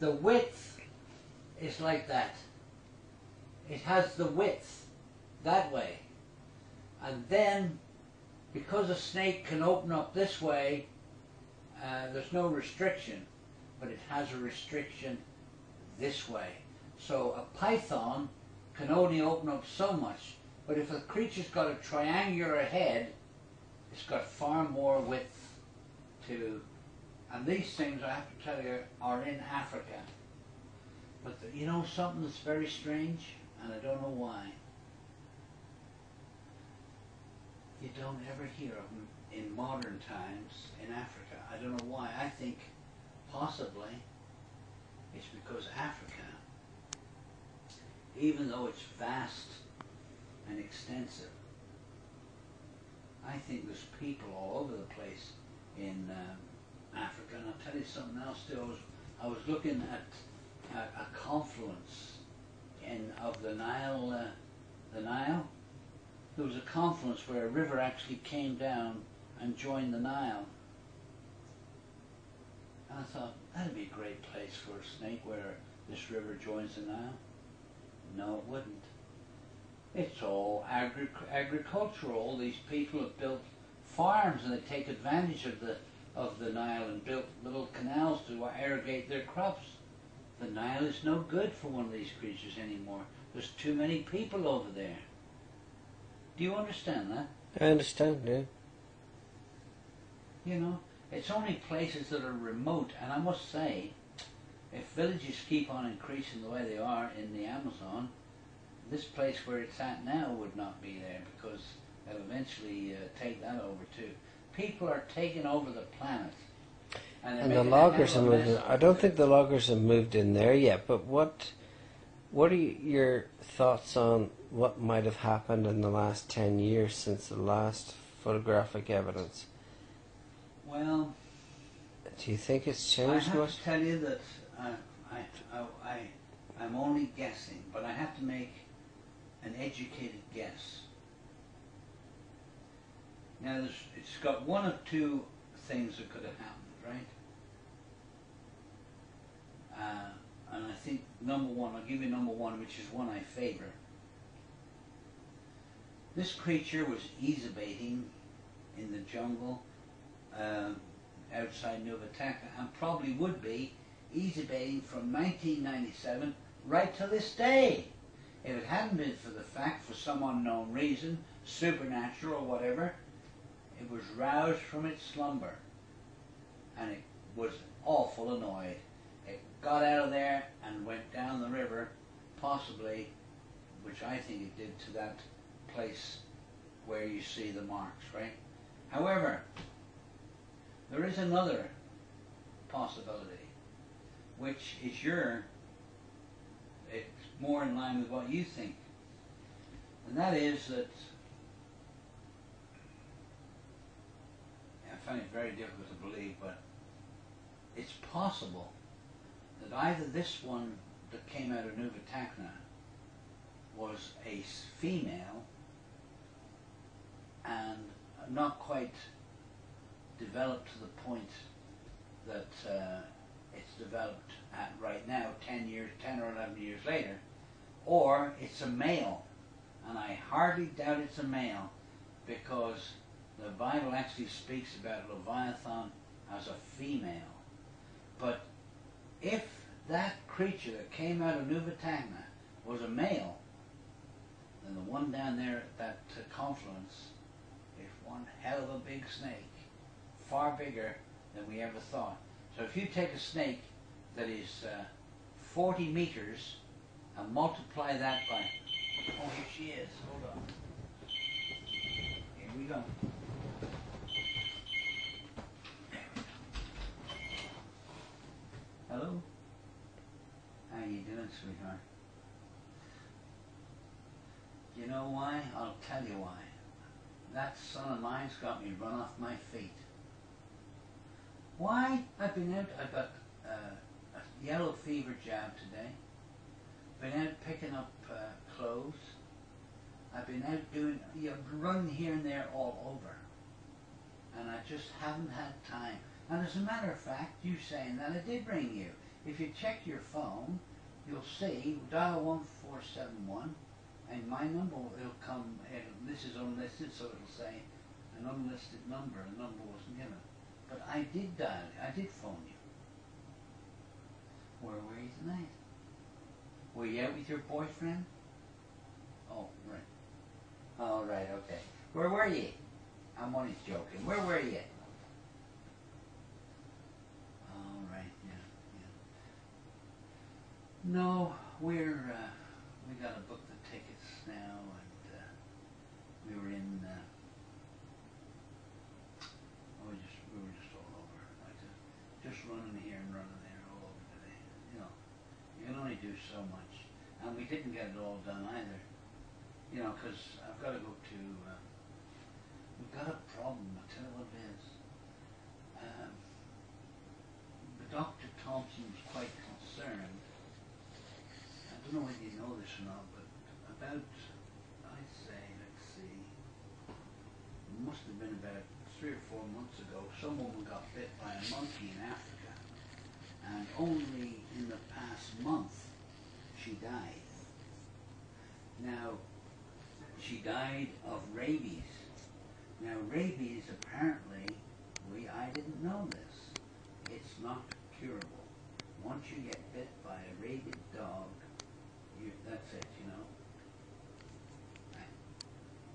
the width is like that. It has the width that way. And then, because a snake can open up this way, uh, there's no restriction, but it has a restriction this way. So a python can only open up so much, but if a creature's got a triangular head, it's got far more width to, and these things, I have to tell you, are in Africa. But the, you know something that's very strange, and I don't know why. You don't ever hear of them in modern times in Africa. I don't know why. I think possibly it's because Africa, even though it's vast and extensive, I think there's people all over the place in um, Africa. And I'll something else too. I was, I was looking at a, a confluence in of the Nile, uh, the Nile. There was a confluence where a river actually came down and joined the Nile. And I thought, that'd be a great place for a snake where this river joins the Nile. No, it wouldn't. It's all agri- agricultural. These people have built farms and they take advantage of the of the Nile and built little canals to irrigate their crops. The Nile is no good for one of these creatures anymore. There's too many people over there. Do you understand that? I understand, yeah. You know, it's only places that are remote, and I must say, if villages keep on increasing the way they are in the Amazon, this place where it's at now would not be there because they'll eventually uh, take that over too. People are taking over the planet. they're And the loggers have moved. In. I don't think the loggers have moved in there yet. But what, what are your thoughts on what might have happened in the last ten years since the last photographic evidence? Well, Do you think it's changed? I have much? to tell you that I, I, I, I, I'm only guessing, but I have to make an educated guess. Now, it's got one of two things that could have happened, right? Uh, and I think number one, I'll give you number one, which is one I favor. This creature was aestivating in the jungle um, outside Nuvataka and probably would be aestivating from 1997 right to this day. If it hadn't been for the fact, for some unknown reason, supernatural or whatever, it was roused from its slumber and it was awful annoyed. It got out of there and went down the river, possibly, which I think it did to that place where you see the marks, right? However, there is another possibility, which is your, it's more in line with what you think. And that is that, find it very difficult to believe, but it's possible that either this one that came out of Nuvatacna was a female and not quite developed to the point that uh, it's developed at right now, 10 years, 10 or 11 years later, or it's a male. And I hardly doubt it's a male because the Bible actually speaks about Leviathan as a female. But if that creature that came out of Nuvatagna was a male, then the one down there at that uh, confluence is one hell of a big snake far bigger than we ever thought. So if you take a snake that is uh, 40 meters and multiply that by, oh here she is, hold on. Here we go. Hello? How you doing, sweetheart? You know why? I'll tell you why. That son of mine's got me run off my feet. Why? I've been out, I've got uh, a yellow fever jab today. Been out picking up uh, clothes. I've been out doing, you've running here and there all over. And I just haven't had time. And as a matter of fact, you saying that, I did ring you. If you check your phone, you'll see dial one four seven one, and my number will come. It'll, this is unlisted, so it'll say an unlisted number. A number wasn't given, but I did dial. I did phone you. Where were you tonight? Were you out with your boyfriend? Oh, right. Oh, right, okay. Where were you? I'm only joking. Where were you? Oh, right, yeah, yeah. No, we're, uh, we gotta book the tickets now and, uh, we were in, uh, we just, we were just all over. I just, just running here and running there all over today. You know, you can only do so much. And we didn't get it all done either. You know, because I've got to go to. Uh, we've got a problem. I'll tell you what it is. Um, but Dr. Thompson was quite concerned. I don't know whether you know this or not, but about, I'd say, let's see, it must have been about three or four months ago, some woman got bit by a monkey in Africa. And only in the past month, she died. Now, she died of rabies. Now, rabies apparently, we I didn't know this. It's not curable. Once you get bit by a rabid dog, you that's it. You know.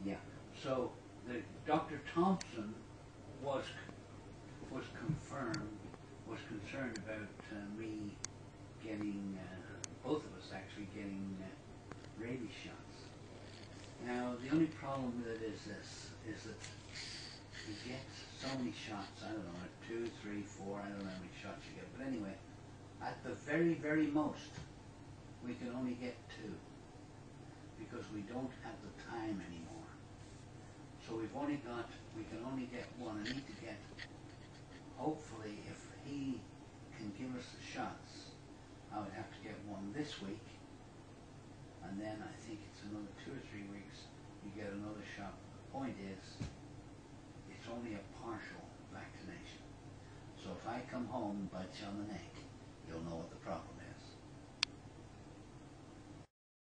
Yeah. So the Dr. Thompson was was confirmed was concerned about uh, me getting uh, both of us actually getting uh, rabies shots. Now the only problem with it is this: is that you get so many shots. I don't know, two, three, four. I don't know how many shots you get, but anyway, at the very, very most, we can only get two because we don't have the time anymore. So we've only got, we can only get one. I need to get, hopefully, if he can give us the shots, I would have to get one this week. And then I think it's another two or three weeks, you get another shot. The point is, it's only a partial vaccination. So if I come home and bite you on the neck, you'll know what the problem